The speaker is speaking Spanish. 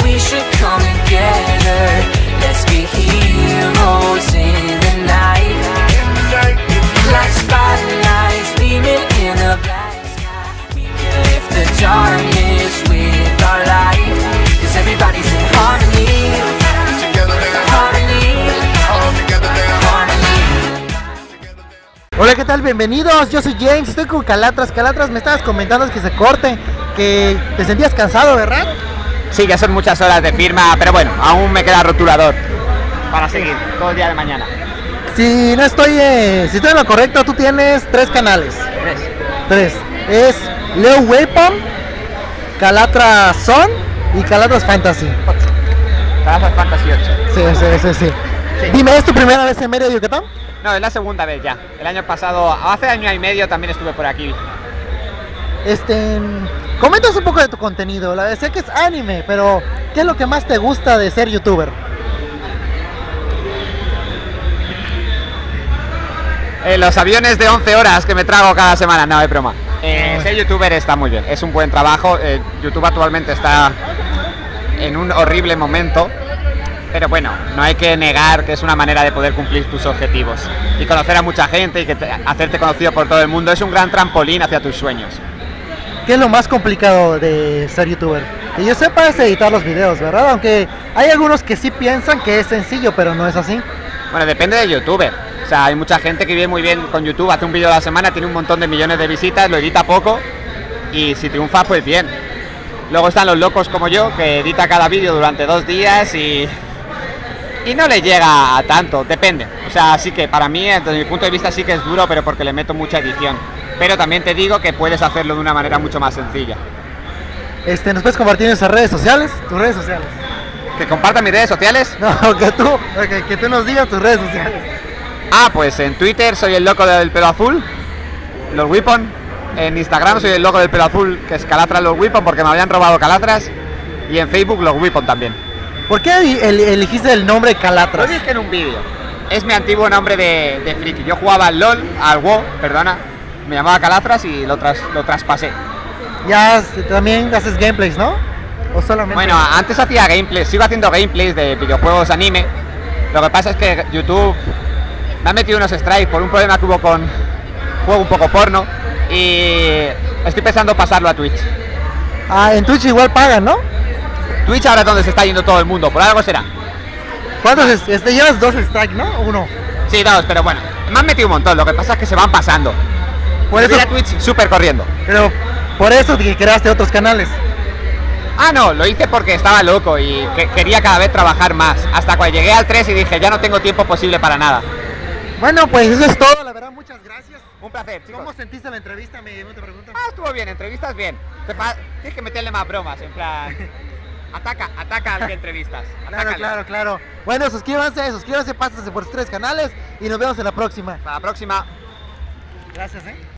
We should come together. Hola, ¿qué tal? Bienvenidos, yo soy James, estoy con Calatras. Calatras, me estabas comentando que se corte, que te sentías cansado, ¿verdad? Sí, ya son muchas horas de firma, pero bueno, aún me queda rotulador para seguir todo el día de mañana. Si no estoy, eh, si estoy en lo correcto, tú tienes tres canales. ¿Ves? Tres. Es Leo Weapon, Calatras Son y Calatras Fantasy. Trabajas Fantasy 8. Sí, sí, sí, sí. Sí. Dime, ¿es tu primera vez en Mérida, Yucatán? No, es la segunda vez ya. El año pasado, hace año y medio también estuve por aquí. Este, comentas un poco de tu contenido. La sé que es anime, pero ¿qué es lo que más te gusta de ser youtuber? Eh, los aviones de 11 horas que me trago cada semana, no, es broma. Eh, ser youtuber está muy bien, es un buen trabajo. eh, YouTube actualmente está en un horrible momento, pero bueno, no hay que negar que es una manera de poder cumplir tus objetivos y conocer a mucha gente y que te- hacerte conocido por todo el mundo es un gran trampolín hacia tus sueños. ¿Qué es lo más complicado de ser youtuber? Que yo sepa es editar los videos, ¿verdad? Aunque hay algunos que sí piensan que es sencillo, pero no es así. Bueno, depende del youtuber. O sea, hay mucha gente que vive muy bien con YouTube, hace un vídeo a la semana, tiene un montón de millones de visitas, lo edita poco y si triunfa, pues bien. Luego están los locos como yo, que edita cada vídeo durante dos días y, y no le llega a tanto, depende. O sea, sí que para mí, desde mi punto de vista, sí que es duro, pero porque le meto mucha edición. Pero también te digo que puedes hacerlo de una manera mucho más sencilla. Este, ¿Nos puedes compartir en nuestras redes sociales? Tus redes sociales. Que compartan mis redes sociales. No, que tú, que, que tú nos digas tus redes sociales. Ah, pues en Twitter soy el loco del pelo azul, los Weapon. En Instagram soy el loco del pelo azul, que es Calatras los Weapon, porque me habían robado Calatras. Y en Facebook los Weapon también. ¿Por qué el- elegiste el nombre Calatras? Lo dije en un vídeo. Es mi antiguo nombre de, de friki. Yo jugaba al LOL, al WoW, perdona. Me llamaba Calatras y lo, tras- lo traspasé. Ya también haces gameplays, ¿no? ¿O solamente? Bueno, antes hacía gameplays, sigo haciendo gameplays de videojuegos anime. Lo que pasa es que YouTube me ha metido unos strikes por un problema que hubo con juego un poco porno y estoy pensando pasarlo a Twitch. Ah, en Twitch igual pagan, ¿no? Twitch ahora es donde se está yendo todo el mundo, por algo será. ¿Cuántos? es- Este, llevas dos strikes, ¿no? Uno. Sí, dos, pero bueno, me han metido un montón, lo que pasa es que se van pasando. Por eso, Twitch súper corriendo. pero por eso que creaste otros canales. Ah, no, lo hice porque estaba loco y que- quería cada vez trabajar más. Hasta cuando llegué al 3 y dije, ya no tengo tiempo posible para nada. Bueno, pues eso es todo, la verdad, muchas gracias. Un placer, chicos. ¿Cómo sentiste la entrevista? Me, te pregunto. Ah, estuvo bien, entrevistas bien. Tienes que meterle más bromas, en plan. Ataca, ataca al que entrevistas. Claro, atácale. claro, claro. Bueno, suscríbanse, suscríbanse, pásense por sus tres canales y nos vemos en la próxima. Hasta la próxima. Gracias, eh.